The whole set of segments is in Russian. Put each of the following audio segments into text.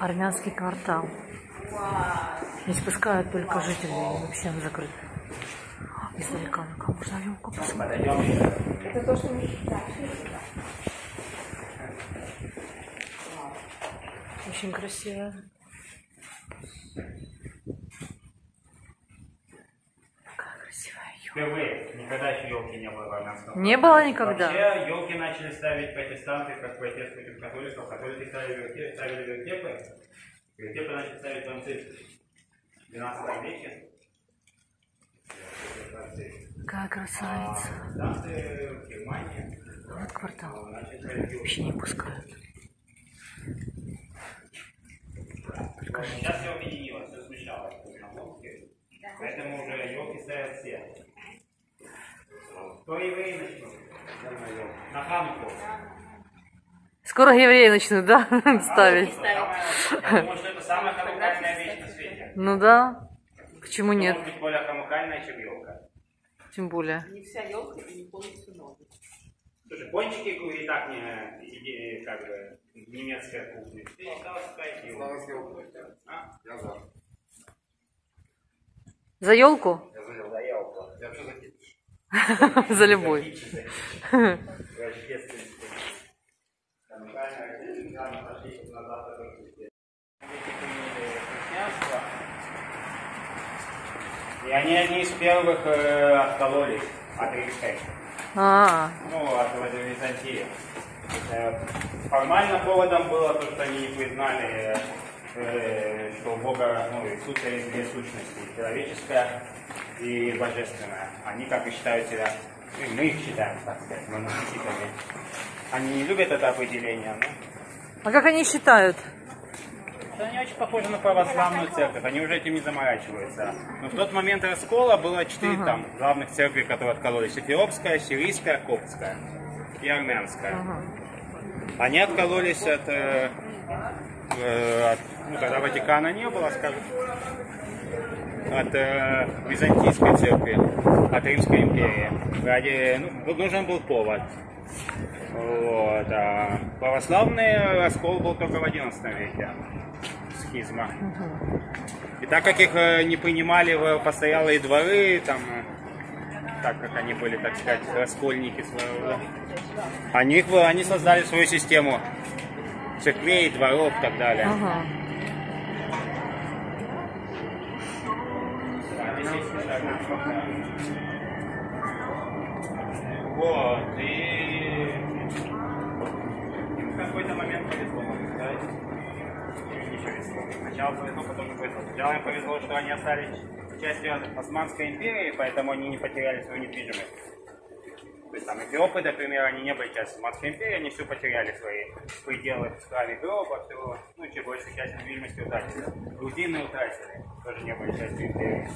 Армянский квартал. Не спускают только жителей, вообще он закрыт. Издалека, ну-ка, можно елку посмотреть. Это то, что мы Очень красиво. Какая красивая. Впервые. Никогда еще елки не было в армянском. Не было никогда? Вообще елки начали ставить протестанты, как протест против католиков. Католики ставили вертепы, ставили вертепы. Вертепы начали ставить французы. В 12 веке. Какая красавица. Протестанты в Германии Вот квартал. елки. Вообще не пускают. Сейчас все объединилось, все Волге. Поэтому уже елки ставят все. Кто евреи начнут? На Хануку. Скоро евреи начнут, да, ставить? Я думаю, что это самая ханукальная вещь на свете. Ну да. Почему нет? может быть более ханукальная, чем елка? Тем более. Не вся елка и не полностью ноги. Слушай, пончики и так не, иде- как бы, немецкая кухня. Ты осталось ставить елку. А? Я за. За елку? Я за елку. Я вообще за. За любой. И они одни из первых э, откололись от римской, А, ну, от Византии. Э, формально поводом было то, что они не признали, э, что у Бога, ну, Иисуса есть две сущности, человеческая и божественная. Они как и считают себя, ну, и мы их считаем, так сказать, монотеистами. Они не любят это определение, но а как они считают? они очень похожи на православную церковь, они уже этим не заморачиваются. Но в тот момент раскола было четыре там главных церкви, которые откололись. Эфиопская, сирийская, коптская и армянская. Они откололись от, э, э, от- ну, когда Ватикана не было, скажем, от э, Византийской церкви, от Римской империи. Ради, ну, нужен был повод. Вот, а православный раскол был только в XI веке. Схизма. И так как их э, не принимали в постоялые дворы, там, так как они были, так сказать, раскольники своего рода, они, они создали свою систему церквей, дворов и так далее. Ага. Вот, и в какой-то момент повезло, сказать. Им не повезло. Сначала повезло, потом не повезло. Сначала им повезло, что они остались частью Османской империи, поэтому они не потеряли свою недвижимость. То есть там эфиопы, например, они не были частью Османской империи, они все потеряли свои пределы в храме гроба, все, ну, чем большую часть недвижимости утратили. Грузины утратили, тоже не были частью империи.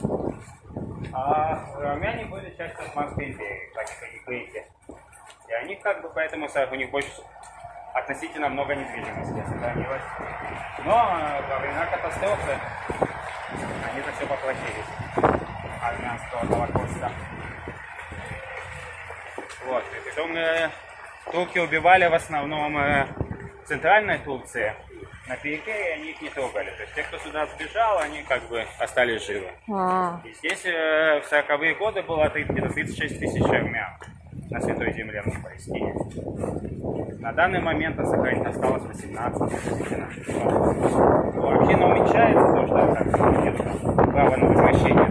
А армяне были частью Османской империи, так как и греки. И они как бы поэтому у них больше относительно много недвижимости сохранилось. Но э, во времена катастрофы они за все поплатились армянского Холокоста. Вот. И потом э, турки убивали в основном э, в центральной Турции. На периферии они их не трогали. То есть те, кто сюда сбежал, они как бы остались живы. А, И здесь э, в 40-е годы было где-то 36 тысяч армян на Святой Земле в Палестине. На данный момент сохранить осталось 18 приблизительно. Но община уменьшается, потому что как, нет права на возвращение, так.